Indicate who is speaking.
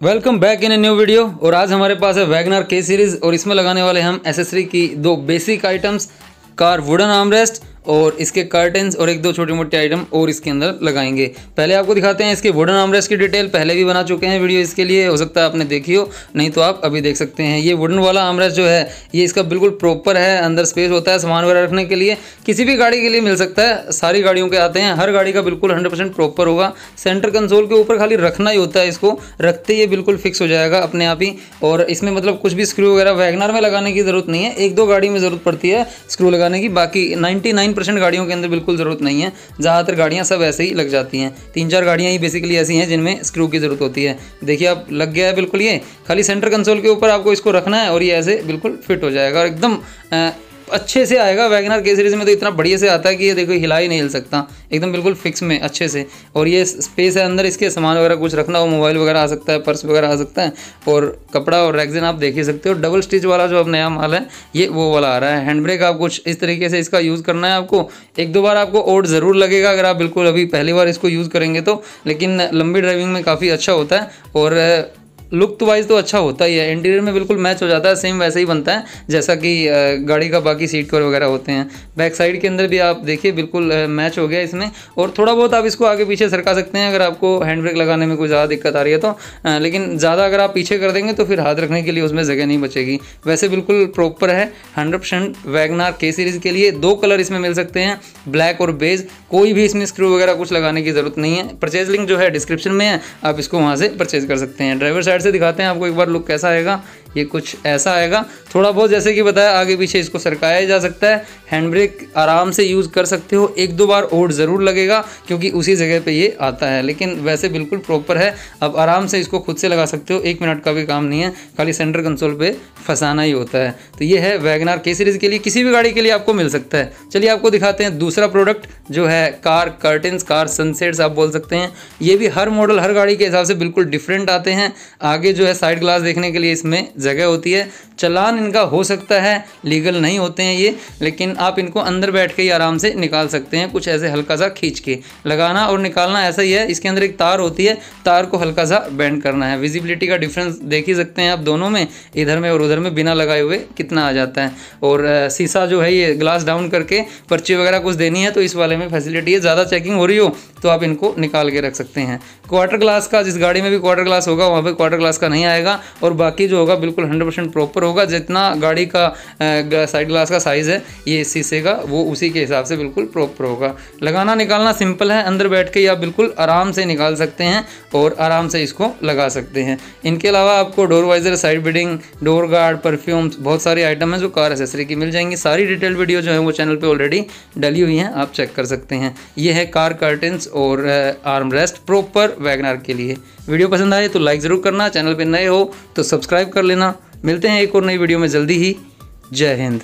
Speaker 1: Welcome back in a new video और आज हमारे पास है वैगनार के सीरीज़ और इसमें लगाने वाले हम एसेसरी की दो basic items car wooden armrest और इसके कर्टन्स और एक दो छोटे मोटी आइटम और इसके अंदर लगाएँगे। पहले आपको दिखाते हैं इसके वुडन आर्मरेस्ट की डिटेल पहले भी बना चुके हैं वीडियो इसके लिए, हो सकता है आपने देखी हो, नहीं तो आप अभी देख सकते हैं। ये वुडन वाला आर्मरेस्ट जो है, ये इसका बिल्कुल प्रॉपर है, अंदर स्पेस होता है सामान वगैरह रखने के लिए। किसी भी गाड़ी के लिए मिल सकता है, सारी गाड़ियों के आते हैं, हर गाड़ी का बिल्कुल हंड्रेड प्रॉपर होगा। सेंटर कंसोल के ऊपर खाली रखना ही होता है इसको, रखते ही बिल्कुल फिक्स हो जाएगा अपने आप ही। और इसमें मतलब कुछ भी स्क्रू वगैरह वैगनार में लगाने की ज़रूरत नहीं है, एक दो गाड़ी में ज़रूरत पड़ती है स्क्रू लगाने की, बाकी नाइन्टी गाड़ियों के अंदर बिल्कुल ज़रूरत नहीं है। ज़्यादातर गाड़ियाँ सब ऐसे ही लग जाती हैं। तीन चार गाड़ियाँ ही बेसिकली ऐसी हैं जिनमें स्क्रू की ज़रूरत होती है। देखिए आप लग गया है बिल्कुल ये। खाली सेंटर कंसोल के ऊपर आपको इसको रखना है और ये ऐसे बिल्कुल फिट हो जाएगा और एकदम अच्छे से आएगा। वैगनर के सीरीज़ में तो इतना बढ़िया से आता है कि ये देखो, हिला ही नहीं हिल सकता। एकदम बिल्कुल फिक्स में, अच्छे से। और ये स्पेस है अंदर, इसके सामान वगैरह कुछ रखना हो मोबाइल वगैरह आ सकता है, पर्स वगैरह आ सकता है। और कपड़ा और रैगजिन आप देख ही सकते हो। डबल स्टिच वाला जो अब नया माल है, ये वो वाला आ रहा है। हैंड ब्रेक आप कुछ इस तरीके से इसका यूज़ करना है आपको। एक दो बार आपको ओट ज़रूर लगेगा, अगर आप बिल्कुल अभी पहली बार इसको यूज़ करेंगे तो। लेकिन लंबी ड्राइविंग में काफ़ी अच्छा होता है। और लुक तो वाइज तो अच्छा होता ही है। इंटीरियर में बिल्कुल मैच हो जाता है सेम वैसे ही बनता है, जैसा कि गाड़ी का बाकी सीट कवर वगैरह होते हैं। बैक साइड के अंदर भी आप देखिए, बिल्कुल मैच हो गया इसमें। और थोड़ा बहुत आप इसको आगे पीछे सरका सकते हैं, अगर आपको हैंड ब्रेक लगाने में कोई ज़्यादा दिक्कत आ रही है तो। लेकिन ज़्यादा अगर आप पीछे कर देंगे तो फिर हाथ रखने के लिए उसमें जगह नहीं बचेगी। वैसे बिल्कुल प्रॉपर है हंड्रेड परसेंट वैगनार के सीरीज़ के लिए। दो कलर इसमें मिल सकते हैं ब्लैक और बेज कोई भी इसमें स्क्रू वगैरह कुछ लगाने की ज़रूरत नहीं है। परचेज लिंक जो है डिस्क्रिप्शन में है, आप इसको वहाँ से परचेज कर सकते हैं। ड्राइवर साइड से दिखाते हैं आपको एक बार लुक कैसा आएगा। ये कुछ ऐसा आएगा। थोड़ा बहुत जैसे कि बताया, आगे पीछे इसको सरकाया जा सकता है। हैंड ब्रेक आराम से यूज़ कर सकते हो। एक दो बार ओट ज़रूर लगेगा, क्योंकि उसी जगह पे ये आता है। लेकिन वैसे बिल्कुल प्रॉपर है। अब आराम से इसको खुद से लगा सकते हो। एक मिनट का भी काम नहीं है। खाली सेंटर कंसोल पर फंसाना ही होता है। तो ये है वैगनार के सीरीज़ के लिए। किसी भी गाड़ी के लिए आपको मिल सकता है। चलिए आपको दिखाते हैं दूसरा प्रोडक्ट जो है कार कर्टन्स कार सनसेट्स आप बोल सकते हैं। ये भी हर मॉडल हर गाड़ी के हिसाब से बिल्कुल डिफरेंट आते हैं। आगे जो है साइड ग्लास देखने के लिए इसमें जगह होती है। चलान इनका हो सकता है, लीगल नहीं होते हैं ये, लेकिन आप इनको अंदर बैठ के ही आराम से निकाल सकते हैं कुछ ऐसे हल्का सा खींच के। लगाना और निकालना ऐसा ही है, इसके अंदर एक तार होती है, तार को हल्का सा बैंड करना है। विजिबिलिटी का डिफरेंस देख ही सकते हैं आप दोनों में, इधर में और उधर में बिना लगाए हुए कितना आ जाता है। और शीशा जो है ये ग्लास डाउन करके पर्ची वगैरह कुछ देनी है तो इस वाले में फैसिलिटी है, ज़्यादा चेकिंग हो रही हो तो आप इनको निकाल के रख सकते हैं। क्वार्टर ग्लास का, जिस गाड़ी में भी क्वार्टर ग्लास होगा, वहाँ पर क्वार्टर ग्लास का नहीं आएगा, और बाकी जो होगा बिल्कुल हंड्रेड परसेंट प्रॉपर होगा। जितना गाड़ी का साइड ग्लास का साइज़ है, ये शीशे का, वो उसी के हिसाब से बिल्कुल प्रॉपर होगा। लगाना निकालना सिंपल है, अंदर बैठ के आप बिल्कुल आराम से निकाल सकते हैं और आराम से इसको लगा सकते हैं। इनके अलावा आपको door visor side beading door guard perfumes बहुत सारी आइटम है जो कार एसेसरी की मिल जाएँगी। सारी डिटेल वीडियो जो है वो चैनल पर ऑलरेडी डली हुई हैं, आप चेक कर सकते हैं। ये है कार कर्टन्स और आर्म रेस्ट प्रॉपर वैगनार के लिए। वीडियो पसंद आए तो लाइक ज़रूर करना चैनल पर नए हो तो सब्सक्राइब कर लेना। मिलते हैं एक और नई वीडियो में जल्दी ही। जय हिंद।